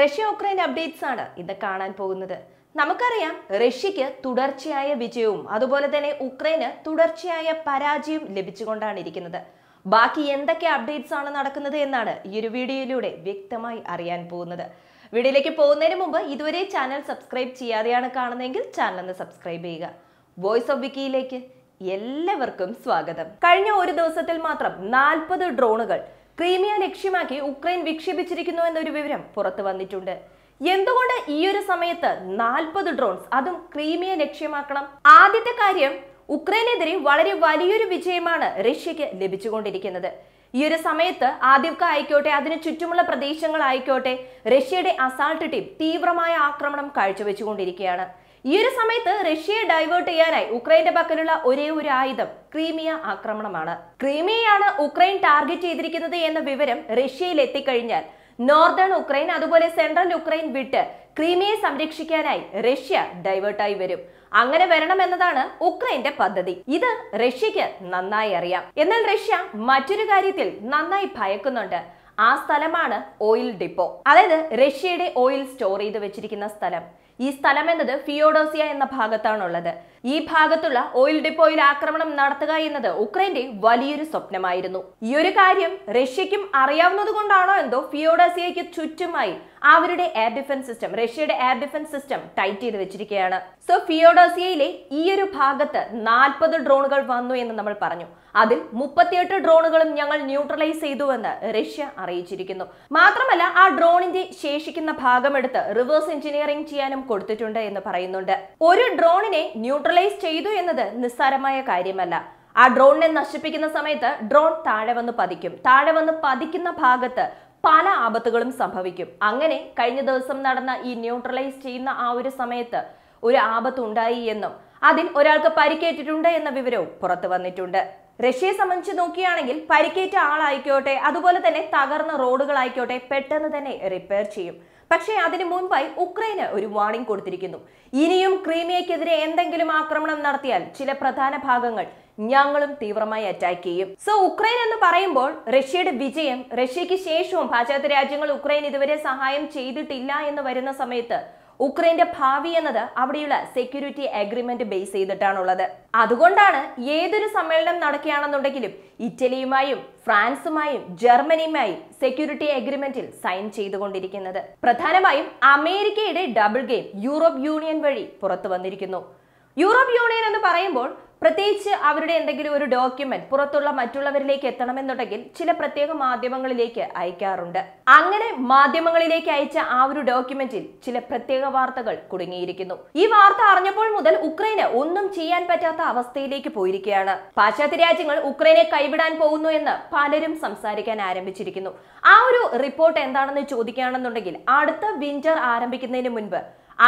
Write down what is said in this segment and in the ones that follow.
Russia Ukraine updates ആണ് ഇന്ന് കാണാൻ പോകുന്നത്. നമുക്കറിയാം റഷ്യക്ക് തുടർച്ചയായ വിജയവും അതുപോലെ തന്നെ ഉക്രൈന് തുടർച്ചയായ പരാജയവും ലഭിച്ചുകൊണ്ടാണ് ഇരിക്കുന്നത്. ബാക്കി എന്തൊക്കെ അപ്ഡേറ്റ്സ് ആണ് നടക്കുന്നത് എന്നാണ് ഈ ഒരു വീഡിയോയിലൂടെ വ്യക്തമായി അറിയാൻ പോകുന്നത്. വീഡിയോയിലേക്ക് പോകുന്നതിന് മുമ്പ് ഇതുവരെ ചാനൽ സബ്സ്ക്രൈബ് ചെയ്യാതെയാണ് കാണുന്നതെങ്കിൽ ചാനൽ ഒന്ന് സബ്സ്ക്രൈബ് ചെയ്യുക. വോയിസ് ഓഫ് വിക്കിയിലേക്ക് എല്ലാവർക്കും സ്വാഗതം. കഴിഞ്ഞ ഒരു ദിവസത്തിൽ മാത്രം നാൽപ്പത് ഡ്രോണുകൾ ക്രീമിയ ലക്ഷ്യമാക്കി ഉക്രൈൻ വിക്ഷേപിച്ചിരിക്കുന്നു എന്നൊരു വിവരം പുറത്തു വന്നിട്ടുണ്ട്. എന്തുകൊണ്ട് ഈ ഒരു സമയത്ത് നാൽപ്പത് ഡ്രോൺസ് അതും ക്രീമിയ ലക്ഷ്യമാക്കണം? ആദ്യത്തെ കാര്യം ഉക്രൈനെതിരെ വളരെ വലിയൊരു വിജയമാണ് റഷ്യക്ക് ലഭിച്ചുകൊണ്ടിരിക്കുന്നത്. ഈ ഒരു സമയത്ത് ആദ്യമൊക്കെ ആയിക്കോട്ടെ അതിന് ചുറ്റുമുള്ള പ്രദേശങ്ങളായിക്കോട്ടെ റഷ്യയുടെ അസാൾട്ട് ടീം തീവ്രമായ ആക്രമണം കാഴ്ചവെച്ചുകൊണ്ടിരിക്കുകയാണ്. ഈ ഒരു സമയത്ത് റഷ്യയെ ഡൈവേർട്ട് ചെയ്യാനായി ഉക്രൈന്റെ പക്കലുള്ള ഒരേ ഒരു ആയുധം ക്രീമിയ ആക്രമണമാണ്. ക്രീമിയയാണ് ഉക്രൈൻ ടാർഗറ്റ് ചെയ്തിരിക്കുന്നത് എന്ന വിവരം റഷ്യയിൽ എത്തിക്കഴിഞ്ഞാൽ നോർത്തേൺ ഉക്രൈൻ അതുപോലെ സെൻട്രൽ ഉക്രൈൻ വിട്ട് ക്രീമിയെ സംരക്ഷിക്കാനായി റഷ്യ ഡൈവേർട്ടായി വരും. അങ്ങനെ വരണം എന്നതാണ് ഉക്രൈന്റെ പദ്ധതി. ഇത് റഷ്യക്ക് നന്നായി അറിയാം. എന്നാൽ റഷ്യ മറ്റൊരു കാര്യത്തിൽ നന്നായി ഭയക്കുന്നുണ്ട്. ആ സ്ഥലമാണ് ഓയിൽ ഡിപ്പോ അതായത് റഷ്യയുടെ ഓയിൽ സ്റ്റോർ ചെയ്ത് വെച്ചിരിക്കുന്ന സ്ഥലം. ഈ സ്ഥലം എന്നത് ഫിയോഡോസിയ എന്ന ഭാഗത്താണുള്ളത്. ഈ ഭാഗത്തുള്ള ഓയിൽ ഡിപ്പോയിൽ ആക്രമണം നടത്തുക എന്നത് ഉക്രൈന്റെ വലിയൊരു സ്വപ്നമായിരുന്നു. ഈ ഒരു കാര്യം റഷ്യക്കും അറിയാവുന്നത് കൊണ്ടാണോ എന്തോ ഫിയോഡോസിയയ്ക്ക് ചുറ്റുമായി അവരുടെ എയർ ഡിഫൻസ് സിസ്റ്റം റഷ്യയുടെ എയർ ഡിഫൻസ് സിസ്റ്റം ടൈറ്റ് ചെയ്ത് വെച്ചിരിക്കുകയാണ്. സോ ഫിയോഡോസിയയിലെ ഈ ഒരു ഭാഗത്ത് നാൽപ്പത് ഡ്രോണുകൾ വന്നു എന്ന് നമ്മൾ പറഞ്ഞു. അതിൽ മുപ്പത്തിയെട്ട് ഡ്രോണുകളും ഞങ്ങൾ ന്യൂട്രലൈസ് ചെയ്തുവെന്ന് റഷ്യ അറിയിച്ചിരിക്കുന്നു. മാത്രമല്ല ആ ഡ്രോണിന്റെ ശേഷിക്കുന്ന ഭാഗമെടുത്ത് റിവേഴ്സ് എഞ്ചിനീയറിംഗ് ചെയ്യാനും കൊടുത്തിട്ടുണ്ട് എന്ന് പറയുന്നുണ്ട്. ഒരു ഡ്രോണിനെ ന്യൂട്രലൈസ് ചെയ്തു എന്നത് നിസ്സാരമായ കാര്യമല്ല. ആ ഡ്രോണിനെ നശിപ്പിക്കുന്ന സമയത്ത് ഡ്രോൺ താഴെ വന്ന് പതിക്കും. താഴെ വന്ന് പതിക്കുന്ന ഭാഗത്ത് പല ആപത്തുകളും സംഭവിക്കും. അങ്ങനെ കഴിഞ്ഞ ദിവസം നടന്ന ഈ ന്യൂട്രലൈസ് ചെയ്യുന്ന ആ ഒരു സമയത്ത് ഒരു ആപത്ത് ഉണ്ടായി എന്നും അതിൽ ഒരാൾക്ക് പരിക്കേറ്റിട്ടുണ്ട് എന്ന വിവരവും പുറത്തു വന്നിട്ടുണ്ട്. റഷ്യയെ സംബന്ധിച്ച് നോക്കുകയാണെങ്കിൽ പരിക്കേറ്റ ആളായിക്കോട്ടെ അതുപോലെ തന്നെ തകർന്ന റോഡുകളായിക്കോട്ടെ പെട്ടെന്ന് തന്നെ റിപ്പയർ ചെയ്യും. പക്ഷേ അതിനു മുൻപായി ഉക്രൈന് ഒരു വാർണിംഗ് കൊടുത്തിരിക്കുന്നു. ഇനിയും ക്രീമിയക്കെതിരെ എന്തെങ്കിലും ആക്രമണം നടത്തിയാൽ ചില പ്രധാന ഭാഗങ്ങൾ ഞങ്ങളും തീവ്രമായി അറ്റാക്ക് ചെയ്യും. സോ ഉക്രൈൻ എന്ന് പറയുമ്പോൾ റഷ്യയുടെ വിജയം റഷ്യക്ക് ശേഷവും പാശ്ചാത്യ രാജ്യങ്ങൾ ഉക്രൈൻ ഇതുവരെ സഹായം ചെയ്തിട്ടില്ല എന്ന് വരുന്ന സമയത്ത് ഉക്രൈന്റെ ഭാവി എന്നത് അവിടെയുള്ള സെക്യൂരിറ്റി അഗ്രിമെന്റ് ബേസ് ചെയ്തിട്ടാണുള്ളത്. അതുകൊണ്ടാണ് ഏതൊരു സമ്മേളനം നടക്കുകയാണെന്നുണ്ടെങ്കിലും ഇറ്റലിയുമായും ഫ്രാൻസുമായും ജർമ്മനിയുമായും സെക്യൂരിറ്റി അഗ്രിമെന്റിൽ സൈൻ ചെയ്തുകൊണ്ടിരിക്കുന്നത്. പ്രധാനമായും അമേരിക്കയുടെ ഡബിൾ ഗെയിം യൂറോപ്പ് യൂണിയൻ വഴി പുറത്തു വന്നിരിക്കുന്നു. യൂറോപ്പ് യൂണിയൻ എന്ന് പറയുമ്പോൾ പ്രത്യേകിച്ച് അവരുടെ എന്തെങ്കിലും ഒരു ഡോക്യുമെന്റ് പുറത്തുള്ള മറ്റുള്ളവരിലേക്ക് എത്തണമെന്നുണ്ടെങ്കിൽ ചില പ്രത്യേക മാധ്യമങ്ങളിലേക്ക് അയക്കാറുണ്ട്. അങ്ങനെ മാധ്യമങ്ങളിലേക്ക് അയച്ച ആ ഒരു ഡോക്യുമെന്റിൽ ചില പ്രത്യേക വാർത്തകൾ കുടുങ്ങിയിരിക്കുന്നു. ഈ വാർത്ത അറിഞ്ഞപ്പോൾ മുതൽ ഉക്രൈന് ഒന്നും ചെയ്യാൻ പറ്റാത്ത അവസ്ഥയിലേക്ക് പോയിരിക്കുകയാണ്. പാശ്ചാത്യ രാജ്യങ്ങൾ ഉക്രൈനെ കൈവിടാൻ പോകുന്നു എന്ന് പലരും സംസാരിക്കാൻ ആരംഭിച്ചിരിക്കുന്നു. ആ ഒരു റിപ്പോർട്ട് എന്താണെന്ന് ചോദിക്കുകയാണെന്നുണ്ടെങ്കിൽ അടുത്ത വിന്റർ ആരംഭിക്കുന്നതിന് മുൻപ്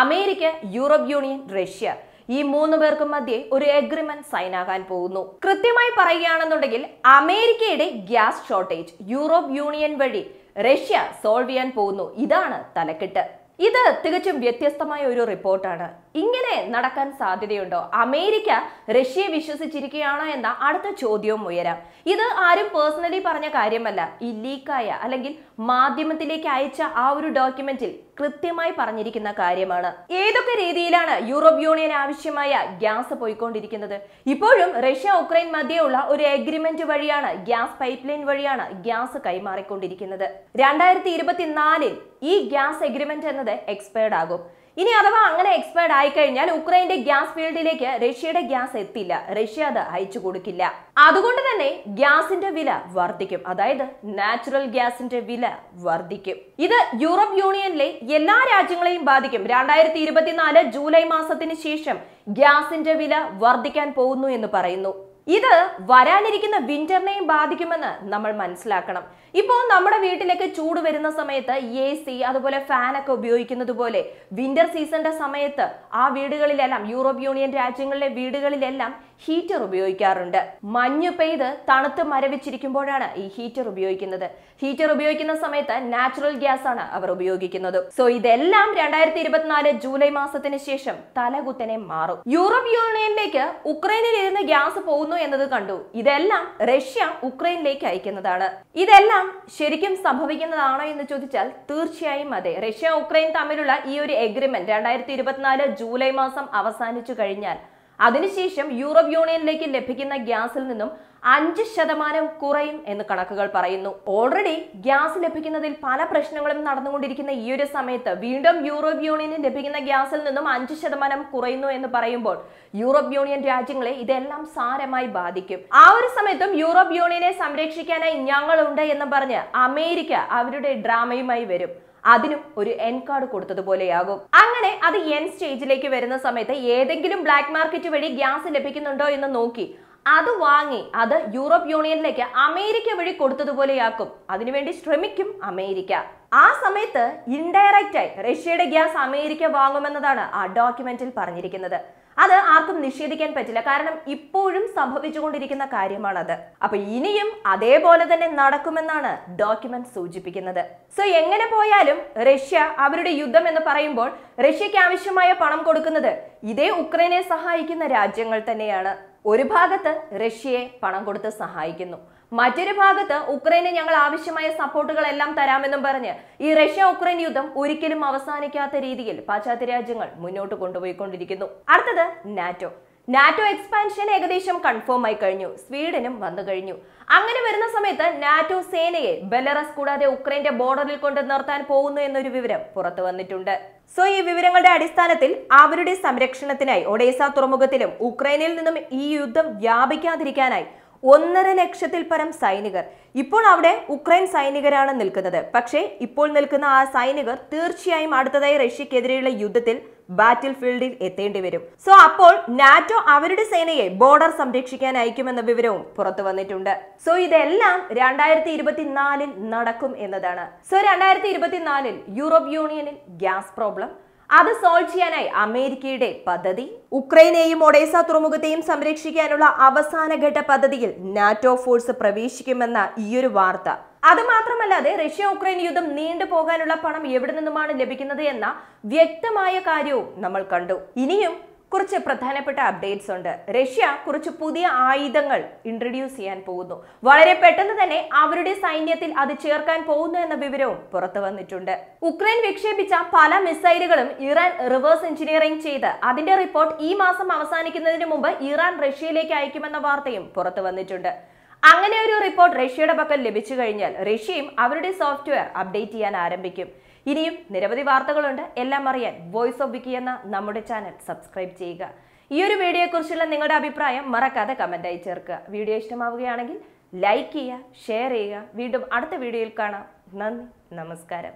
അമേരിക്ക യൂറോപ്പ് യൂണിയൻ റഷ്യ ഈ മൂന്ന് പേർക്കും മധ്യേ ഒരു എഗ്രിമെന്റ് സൈൻ ആകാൻ പോകുന്നു. കൃത്യമായി പറയുകയാണെന്നുണ്ടെങ്കിൽ അമേരിക്കയുടെ ഗ്യാസ് ഷോർട്ടേജ് യൂറോപ്പ് യൂണിയൻ വഴി റഷ്യ സോൾവ് ചെയ്യാൻ പോകുന്നു. ഇതാണ് തലക്കെട്ട്. ഇത് തികച്ചും വ്യത്യസ്തമായ ഒരു റിപ്പോർട്ടാണ്. ഇങ്ങനെ നടക്കാൻ സാധ്യതയുണ്ടോ? അമേരിക്ക റഷ്യയെ വിശ്വസിച്ചിരിക്കുകയാണോ എന്ന അടുത്ത ചോദ്യവും ഉയരാം. ഇത് ആരും പേഴ്സണലി പറഞ്ഞ കാര്യമല്ല. ഈ ലീക്കായ അല്ലെങ്കിൽ മാധ്യമത്തിലേക്ക് അയച്ച ആ ഒരു ഡോക്യുമെന്റിൽ കൃത്യമായി പറഞ്ഞിരിക്കുന്ന കാര്യമാണ്. ഏതൊക്കെ രീതിയിലാണ് യൂറോപ്യൻ യൂണിയൻ ആവശ്യമായ ഗ്യാസ് പോയിക്കൊണ്ടിരിക്കുന്നത്? ഇപ്പോഴും റഷ്യ ഉക്രൈൻ മധ്യയുള്ള ഒരു എഗ്രിമെന്റ് വഴിയാണ് ഗ്യാസ് പൈപ്പ് ലൈൻ വഴിയാണ് ഗ്യാസ് കൈമാറിക്കൊണ്ടിരിക്കുന്നത്. രണ്ടായിരത്തി ഇരുപത്തിനാലിൽ ഈ ഗ്യാസ് എഗ്രിമെന്റ് എന്നത് എക്സ്പയർഡ് ആകും. ഇനി അഥവാ അങ്ങനെ എക്സ്പയർഡ് ആയി കഴിഞ്ഞാൽ ഉക്രൈന്റെ ഗ്യാസ് ഫീൽഡിലേക്ക് റഷ്യയുടെ ഗ്യാസ് എത്തില്ല. റഷ്യ അത് അയച്ചു കൊടുക്കില്ല. അതുകൊണ്ട് തന്നെ ഗ്യാസിന്റെ വില വർദ്ധിക്കും. അതായത് നാച്ചുറൽ ഗ്യാസിന്റെ വില വർദ്ധിക്കും. ഇത് യൂറോപ്പ് യൂണിയനിലെ എല്ലാ രാജ്യങ്ങളെയും ബാധിക്കും. രണ്ടായിരത്തി ഇരുപത്തിനാല് ജൂലൈ മാസത്തിന് ശേഷം ഗ്യാസിന്റെ വില വർദ്ധിക്കാൻ പോകുന്നു എന്ന് പറയുന്നു. ഇത് വരാനിരിക്കുന്ന വിന്ററിനെയും ബാധിക്കുമെന്ന് നമ്മൾ മനസ്സിലാക്കണം. ഇപ്പോൾ നമ്മുടെ വീട്ടിലേക്ക് ചൂട് വരുന്ന സമയത്ത് എ സി അതുപോലെ ഫാനൊക്കെ ഉപയോഗിക്കുന്നത് പോലെ വിന്റർ സീസണിന്റെ സമയത്ത് ആ വീടുകളിലെല്ലാം യൂറോപ്പ് യൂണിയൻ രാജ്യങ്ങളിലെ വീടുകളിലെല്ലാം ഹീറ്റർ ഉപയോഗിക്കാറുണ്ട്. മഞ്ഞ് പെയ്ത് തണുത്ത് മരവിച്ചിരിക്കുമ്പോഴാണ് ഈ ഹീറ്റർ ഉപയോഗിക്കുന്നത്. ഹീറ്റർ ഉപയോഗിക്കുന്ന സമയത്ത് നാച്ചുറൽ ഗ്യാസ് ആണ് അവർ ഉപയോഗിക്കുന്നത്. സോ ഇതെല്ലാം രണ്ടായിരത്തി ഇരുപത്തിനാല് ജൂലൈ മാസത്തിന് ശേഷം തലകുത്തനെ മാറും. യൂറോപ്പ് യൂണിയനിലേക്ക് ഉക്രൈനിൽ ഇരുന്ന് ഗ്യാസ് പോകുന്ന പോകുന്നു എന്നത് കണ്ടു. ഇതെല്ലാം റഷ്യ ഉക്രൈനിലേക്ക് അയക്കുന്നതാണ്. ഇതെല്ലാം ശരിക്കും സംഭവിക്കുന്നതാണോ എന്ന് ചോദിച്ചാൽ തീർച്ചയായും അതെ. റഷ്യ ഉക്രൈൻ തമ്മിലുള്ള ഈ ഒരു എഗ്രിമെന്റ് രണ്ടായിരത്തി ഇരുപത്തിനാല് ജൂലൈ മാസം അവസാനിച്ചു കഴിഞ്ഞാൽ അതിനുശേഷം യൂറോപ്പ് യൂണിയനിലേക്ക് ലഭിക്കുന്ന ഗ്യാസിൽ നിന്നും അഞ്ച് ശതമാനം കുറയും എന്ന് കണക്കുകൾ പറയുന്നു. ഓൾറെഡി ഗ്യാസ് ലഭിക്കുന്നതിൽ പല പ്രശ്നങ്ങളും നടന്നുകൊണ്ടിരിക്കുന്ന ഈ ഒരു സമയത്ത് വീണ്ടും യൂറോപ്പ് യൂണിയനിൽ ലഭിക്കുന്ന ഗ്യാസിൽ നിന്നും അഞ്ച് ശതമാനം കുറയുന്നു എന്ന് പറയുമ്പോൾ യൂറോപ്പ് യൂണിയൻ രാജ്യങ്ങളെ ഇതെല്ലാം സാരമായി ബാധിക്കും. ആ ഒരു സമയത്തും യൂറോപ്പ് യൂണിയനെ സംരക്ഷിക്കാനായി ഞങ്ങളുണ്ട് എന്ന് പറഞ്ഞ് അമേരിക്ക അവരുടെ ഡ്രാമയുമായി വരും. അതിനും ഒരു എൻ കാർഡ് കൊടുത്തതുപോലെയാകും. അങ്ങനെ അത് എൻ സ്റ്റേജിലേക്ക് വരുന്ന സമയത്ത് ഏതെങ്കിലും ബ്ലാക്ക് മാർക്കറ്റ് വഴി ഗ്യാസ് ലഭിക്കുന്നുണ്ടോ എന്ന് നോക്കി അത് വാങ്ങി അത് യൂറോപ്പ് യൂണിയനിലേക്ക് അമേരിക്ക വഴി കൊടുത്തതുപോലെയാക്കും. അതിനുവേണ്ടി ശ്രമിക്കും അമേരിക്ക. ആ സമയത്ത് ഇൻഡയറക്റ്റ് ആയി റഷ്യയുടെ ഗ്യാസ് അമേരിക്ക വാങ്ങുമെന്നതാണ് ആ ഡോക്യുമെന്റിൽ പറഞ്ഞിരിക്കുന്നത്. അത് ആർക്കും നിഷേധിക്കാൻ പറ്റില്ല. കാരണം ഇപ്പോഴും സംഭവിച്ചുകൊണ്ടിരിക്കുന്ന കാര്യമാണത്. അപ്പൊ ഇനിയും അതേപോലെ തന്നെ നടക്കുമെന്നാണ് ഡോക്യുമെന്റ് സൂചിപ്പിക്കുന്നത്. സോ എങ്ങനെ പോയാലും റഷ്യ അവരുടെ യുദ്ധം എന്ന് പറയുമ്പോൾ റഷ്യക്ക് ആവശ്യമായ പണം കൊടുക്കുന്നത് ഇതേ ഉക്രൈനെ സഹായിക്കുന്ന രാജ്യങ്ങൾ തന്നെയാണ്. ഒരു ഭാഗത്ത് റഷ്യയെ പണം കൊടുത്ത് സഹായിക്കുന്നു. മറ്റൊരു ഭാഗത്ത് ഉക്രൈന് ഞങ്ങൾ ആവശ്യമായ സപ്പോർട്ടുകളെല്ലാം തരാമെന്നും പറഞ്ഞ് ഈ റഷ്യ ഉക്രൈൻ യുദ്ധം ഒരിക്കലും അവസാനിക്കാത്ത രീതിയിൽ പാശ്ചാത്യ രാജ്യങ്ങൾ മുന്നോട്ട് കൊണ്ടുപോയിക്കൊണ്ടിരിക്കുന്നു. അടുത്തത് നാറ്റോ. നാറ്റോ എക്സ്പാൻഷൻ ഏകദേശം കൺഫേം ആയി കഴിഞ്ഞു. സ്വീഡനും വന്നു കഴിഞ്ഞു. അങ്ങനെ വരുന്ന സമയത്ത് നാറ്റോ സേനയെ ബെലറസ് കൂടാതെ ഉക്രൈന്റെ ബോർഡറിൽ കൊണ്ട് നിർത്താൻ പോകുന്നു എന്നൊരു വിവരം പുറത്തു വന്നിട്ടുണ്ട്. സോ ഈ വിവരങ്ങളുടെ അടിസ്ഥാനത്തിൽ അവരുടെ സംരക്ഷണത്തിനായി ഒഡേസ തുറമുഖത്തിലും ഉക്രൈനിൽ നിന്നും ഈ യുദ്ധം വ്യാപിക്കാതിരിക്കാനായി ഒന്നര ലക്ഷത്തിൽ പരം സൈനികർ. ഇപ്പോൾ അവിടെ ഉക്രൈൻ സൈനികരാണ് നിൽക്കുന്നത്. പക്ഷേ ഇപ്പോൾ നിൽക്കുന്ന ആ സൈനികർ തീർച്ചയായും അടുത്തതായി റഷ്യക്കെതിരെയുള്ള യുദ്ധത്തിൽ ബാറ്റിൽ ഫീൽഡിൽ എത്തേണ്ടി വരും. സോ അപ്പോൾ നാറ്റോ അവരുടെ സേനയെ ബോർഡർ സംരക്ഷിക്കാൻ അയക്കുമെന്ന വിവരവും പുറത്തു വന്നിട്ടുണ്ട്. സോ ഇതെല്ലാം രണ്ടായിരത്തി ഇരുപത്തിനാലിൽ നടക്കും എന്നതാണ്. സോ രണ്ടായിരത്തി ഇരുപത്തിനാലിൽ യൂറോപ്പ് യൂണിയനിൽ ഗ്യാസ് പ്രോബ്ലം അത് സോൾവ് ചെയ്യാനായി അമേരിക്കയുടെ പദ്ധതി ഉക്രൈനെയും ഒഡേസ തുറമുഖത്തെയും സംരക്ഷിക്കാനുള്ള അവസാനഘട്ട പദ്ധതിയിൽ നാറ്റോ ഫോഴ്സ് പ്രവേശിക്കുമെന്ന ഈയൊരു വാർത്ത. അത് മാത്രമല്ലാതെ റഷ്യ ഉക്രൈൻ യുദ്ധം നീണ്ടു പോകാനുള്ള പണം എവിടെ നിന്നുമാണ് ലഭിക്കുന്നത് എന്ന വ്യക്തമായ കാര്യവും നമ്മൾ കണ്ടു. ഇനിയും കുറച്ച് പ്രധാനപ്പെട്ട അപ്ഡേറ്റ്സ് ഉണ്ട്. റഷ്യ കുറച്ച് പുതിയ ആയുധങ്ങൾ ഇൻട്രൊഡ്യൂസ് ചെയ്യാൻ പോകുന്നു. വളരെ പെട്ടെന്ന് തന്നെ അവരുടെ സൈന്യത്തിൽ അത് ചേർക്കാൻ പോകുന്നു എന്ന വിവരവും പുറത്തു വന്നിട്ടുണ്ട്. ഉക്രൈൻ വിക്ഷേപിച്ച പല മിസൈലുകളും ഇറാൻ റിവേഴ്സ് എഞ്ചിനീയറിംഗ് ചെയ്ത് അതിന്റെ റിപ്പോർട്ട് ഈ മാസം അവസാനിക്കുന്നതിന് മുമ്പ് ഇറാൻ റഷ്യയിലേക്ക് അയക്കുമെന്ന വാർത്തയും പുറത്തു വന്നിട്ടുണ്ട്. അങ്ങനെ ഒരു റിപ്പോർട്ട് റഷ്യയുടെ പക്കൽ ലഭിച്ചു കഴിഞ്ഞാൽ റഷ്യയും അവരുടെ സോഫ്റ്റ്വെയർ അപ്ഡേറ്റ് ചെയ്യാൻ ആരംഭിക്കും. ഇനിയും നിരവധി വാർത്തകളുണ്ട്. എല്ലാം അറിയാൻ വോയിസ് ഓഫ് വിക്കി എന്ന നമ്മുടെ ചാനൽ സബ്സ്ക്രൈബ് ചെയ്യുക. ഈ ഒരു വീഡിയോയെക്കുറിച്ചുള്ള നിങ്ങളുടെ അഭിപ്രായം മറക്കാതെ കമന്റായി ചേർക്കുക. വീഡിയോ ഇഷ്ടമാവുകയാണെങ്കിൽ ലൈക്ക് ചെയ്യുക ഷെയർ ചെയ്യുക. വീണ്ടും അടുത്ത വീഡിയോയിൽ കാണാം. നന്ദി നമസ്കാരം.